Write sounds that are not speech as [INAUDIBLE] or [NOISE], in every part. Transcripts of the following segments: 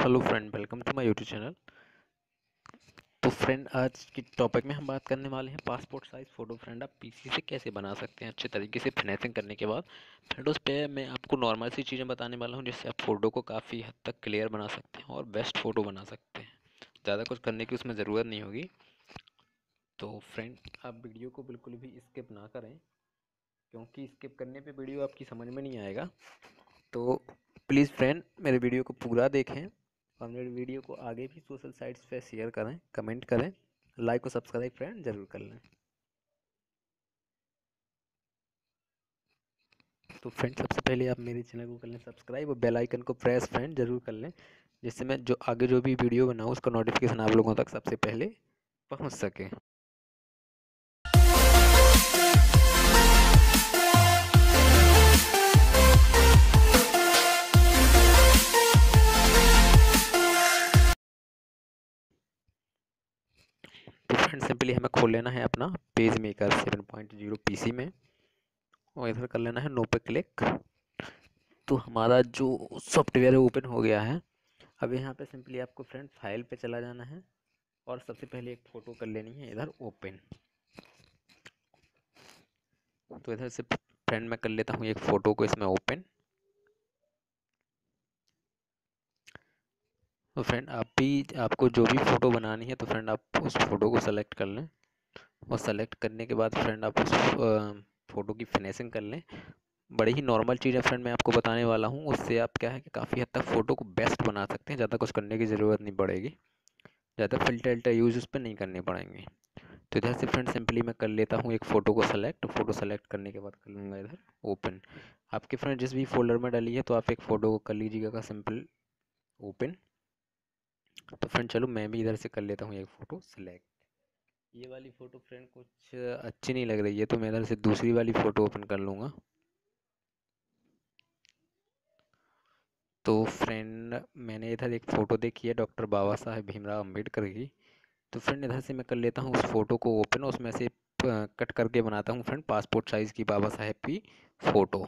Hello friend welcome to my YouTube channel तो friend आज की टॉपिक में हम बात करने वाले हैं पासपोर्ट साइज़ फ़ोटो फ्रेंड आप पीसी से कैसे बना सकते हैं? अच्छे तरीके से फिनेसिंग करने के बाद। फ्रेंड उस पर मैं आपको नॉर्मल सी चीज़ें बताने वाला हूँ जिससे आप फ़ोटो को काफ़ी हद तक क्लियर बना सकते हैं और बेस्ट फ़ोटो बना सकते हैं। ज़्यादा कुछ करने की उसमें ज़रूरत नहीं होगी। तो फ्रेंड आप वीडियो को बिल्कुल भी स्किप ना करें, क्योंकि स्किप करने पर वीडियो आपकी समझ में नहीं आएगा। तो प्लीज़ फ्रेंड मेरे वीडियो को पूरा देखें। और मेरे वीडियो को आगे भी सोशल साइट्स पे शेयर करें, कमेंट करें, लाइक और सब्सक्राइब फ्रेंड ज़रूर कर लें। तो फ्रेंड, सबसे पहले आप मेरे चैनल को कर लें सब्सक्राइब और बेल आइकन को प्रेस फ्रेंड ज़रूर कर लें, जिससे मैं जो आगे जो भी वीडियो बनाऊँ, उसका नोटिफिकेशन आप लोगों तक सबसे पहले पहुँच सके। फ्रेंड सिंपली हमें खोल लेना है अपना page maker seven point zero PC में और इधर कर लेना है नो पे क्लिक तो हमारा जो सॉफ्टवेयर है ओपन हो गया है। अब यहाँ पे सिंपली आपको फ्रेंड फ़ाइल पे चला जाना है और सबसे पहले एक फ़ोटो कर लेनी है इधर ओपन तो इधर से फ्रेंड मैं कर लेता हूँ एक फ़ोटो को इसमें ओपन तो फ्रेंड आप भी, आपको जो भी फ़ोटो बनानी है तो फ्रेंड आप उस फ़ोटो को सेलेक्ट कर लें। और सेलेक्ट करने के बाद फ्रेंड आप उस फ़ोटो की फिनिशिंग कर लें। बड़ी ही नॉर्मल चीज़ है फ्रेंड मैं आपको बताने वाला हूँ। उससे आप क्या है कि काफ़ी हद तक फ़ोटो को बेस्ट बना सकते हैं। ज़्यादा कुछ करने की ज़रूरत नहीं पड़ेगी। ज़्यादा फ़िल्टर अल्टर यूज़ उस पर नहीं करने पड़ेंगे। तो इधर से फ्रेंड सिंपली मैं कर लेता हूँ एक फ़ोटो को सेलेक्ट फ़ोटो सेलेक्ट करने के बाद कर लूँगा इधर ओपन आपके फ्रेंड जिस भी फोल्डर में डाली है तो आप एक फ़ोटो को कर लीजिएगा सिंपल ओपन तो फ्रेंड चलो मैं भी इधर से कर लेता हूँ एक फ़ोटो सिलेक्ट ये वाली फ़ोटो फ्रेंड कुछ अच्छी नहीं लग रही है तो मैं इधर से दूसरी वाली फ़ोटो ओपन कर लूँगा. तो फ्रेंड मैंने इधर एक फ़ोटो देखी है डॉक्टर बाबा साहेब भीमराव अंबेडकर की. तो फ्रेंड इधर से मैं कर लेता हूँ उस फ़ोटो को ओपन उसमें से कट करके बनाता हूँ फ्रेंड पासपोर्ट साइज़ की बाबा साहेब की फ़ोटो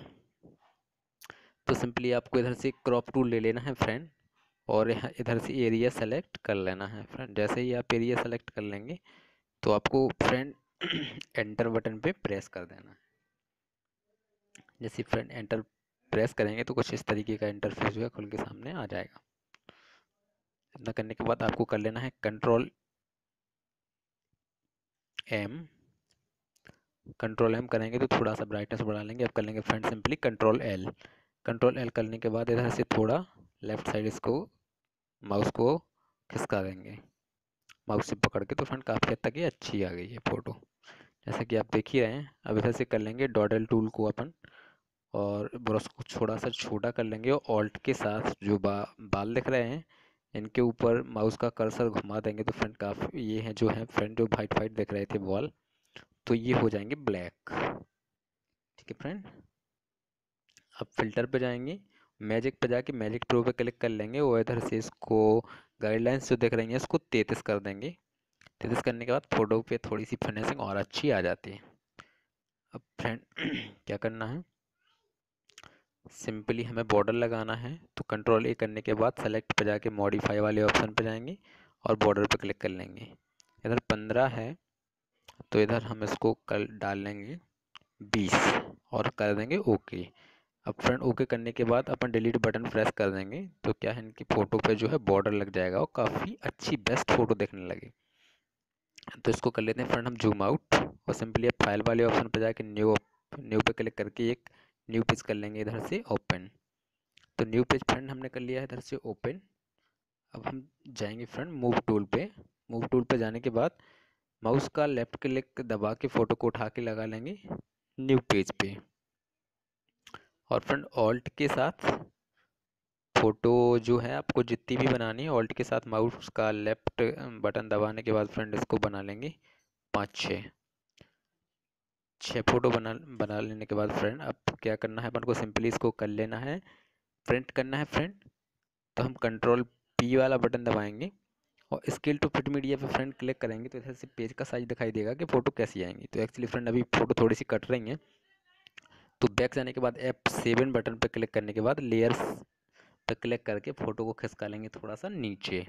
तो सिंपली आपको इधर से क्रॉप टूल ले लेना है फ्रेंड और यहाँ इधर से एरिया सेलेक्ट कर लेना है फ्रेंड जैसे ही आप एरिया सेलेक्ट कर लेंगे तो आपको फ्रेंड एंटर बटन पे प्रेस कर देना है। जैसे फ्रेंड एंटर प्रेस करेंगे तो कुछ इस तरीके का इंटरफेस जो है खुल के सामने आ जाएगा। इतना करने के बाद आपको कर लेना है कंट्रोल एम कंट्रोल एम करेंगे तो थोड़ा सा ब्राइटनेस बढ़ा लेंगे। अब कर लेंगे friend simply control L control L करने के बाद इधर से थोड़ा लेफ़्ट साइड इसको माउस को खिसका देंगे। माउस से पकड़ के तो फ्रेंड काफ़ी हद तक ये अच्छी आ गई है फ़ोटो। जैसा कि आप देख ही रहे हैं अब इधर से कर लेंगे डॉडल टूल को अपन और ब्रश को थोड़ा सा छोटा कर लेंगे और ऑल्ट के साथ जो बा, बाल दिख रहे हैं इनके ऊपर माउस का कर्सर घुमा देंगे तो फ्रेंड काफ़ी ये हैं जो हैं फ्रेंड जो वाइट वाइट दिख रहे थे बॉल तो ये हो जाएँगे ब्लैक। ठीक है फ्रेंड? अब फ़िल्टर पे जाएँगे। मैजिक पे जाके मैजिक प्रो पे क्लिक कर लेंगे और इधर से इसको गाइडलाइंस जो देख रही हैं, इसको तैतीस कर देंगे। तैतीस करने के बाद फ़ोटो पे थोड़ी सी फिनिशिंग और अच्छी आ जाती है। अब फ्रेंड [CLEARS THROAT] क्या करना है? सिंपली हमें बॉर्डर लगाना है तो कंट्रोल ए करने के बाद सेलेक्ट पर जाके मॉडिफाई वाले ऑप्शन पर जाएँगे और बॉर्डर पर क्लिक कर लेंगे। इधर पंद्रह है तो इधर हम इसको कल डाल लेंगे बीस और कर देंगे ओके अब फ्रंट ओके करने के बाद अपन डिलीट बटन प्रेस कर देंगे तो क्या है इनकी फ़ोटो पे जो है बॉर्डर लग जाएगा और काफ़ी अच्छी बेस्ट फ़ोटो देखने लगे। तो इसको कर लेते हैं फ्रेंड हम जूम आउट और सिंपली अब फ़ाइल वाले ऑप्शन पर जाके न्यू न्यू पे क्लिक करके एक न्यू पेज कर लेंगे इधर से ओपन तो न्यू पेज फ्रेंड हमने कर लिया है इधर से ओपन अब हम जाएँगे फ्रेंड मूव टूल पे। मूव टूल पे जाने के बाद माउस का लेफ़्ट क्लिक दबा के फ़ोटो को उठा के लगा लेंगे न्यू पेज पे। और फ्रेंड, ऑल्ट के साथ फ़ोटो जो है आपको जितनी भी बनानी है, ऑल्ट के साथ माउस का लेफ़्ट बटन दबाने के बाद फ्रेंड इसको बना लेंगे पाँच, छः। छः फ़ोटो बना बना लेने के बाद फ्रेंड अब क्या करना है, अपन को सिंपली इसको कर लेना है। प्रिंट करना है फ्रेंड तो हम कंट्रोल पी वाला बटन दबाएँगे और स्केल टू फिट मीडिया पे फ्रेंड क्लिक करेंगे तो इधर से पेज का साइज़ दिखाई देगा कि फ़ोटो कैसी आएँगी। तो एक्चुअली फ्रेंड अभी फ़ोटो थोड़ी सी कट रही हैं तो बैक जाने के बाद एफ़ सेवन बटन पर क्लिक करने के बाद लेयर्स पर क्लिक करके फ़ोटो को खिसका लेंगे थोड़ा सा नीचे।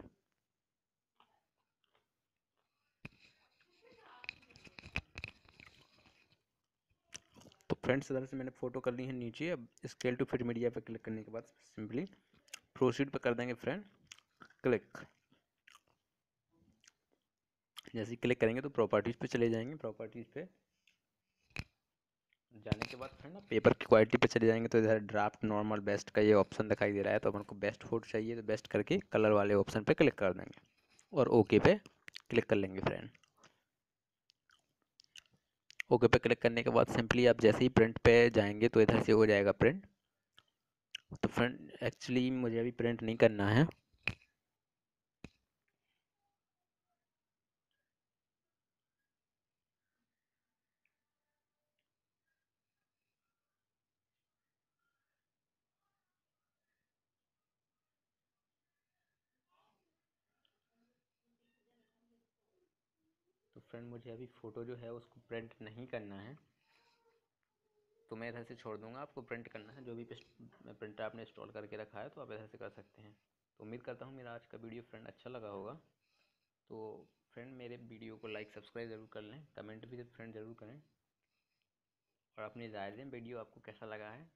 तो फ्रेंड्स इधर से मैंने फ़ोटो कर ली है नीचे। अब स्केल टू फिट मीडिया पर क्लिक करने के बाद सिंपली प्रोसीड पर कर देंगे फ्रेंड क्लिक जैसे क्लिक करेंगे तो प्रॉपर्टीज़ पे चले जाएँगे। प्रॉपर्टीज़ पे जाने के बाद फ्रेंड ना पेपर की क्वालिटी पे चले जाएँगे तो इधर ड्राफ्ट नॉर्मल बेस्ट का ये ऑप्शन दिखाई दे रहा है तो अपन को बेस्ट फ़ोटो चाहिए तो बेस्ट करके कलर वाले ऑप्शन पे क्लिक कर देंगे और ओके पे क्लिक कर लेंगे फ्रेंड। ओके पे क्लिक करने के बाद सिंपली आप जैसे ही प्रिंट पे जाएँगे तो इधर से हो जाएगा प्रिंट। तो फ्रेंड, एक्चुअली मुझे अभी प्रिंट नहीं करना है। फ्रेंड मुझे अभी फ़ोटो जो है उसको प्रिंट नहीं करना है। तो मैं इधर से छोड़ दूँगा, आपको प्रिंट करना है। जो भी प्रिंटर आपने इंस्टॉल करके रखा है तो आप इधर से कर सकते हैं। तो उम्मीद करता हूँ मेरा आज का वीडियो फ्रेंड अच्छा लगा होगा। तो फ्रेंड मेरे वीडियो को लाइक सब्सक्राइब ज़रूर कर लें। कमेंट भी फ्रेंड ज़रूर करें। और अपनी राय दें वीडियो आपको कैसा लगा है।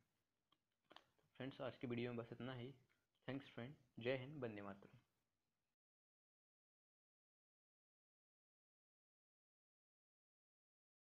फ्रेंड्स आज की वीडियो में बस इतना ही। थैंक्स फ्रेंड जय हिंद बंदे मातरम।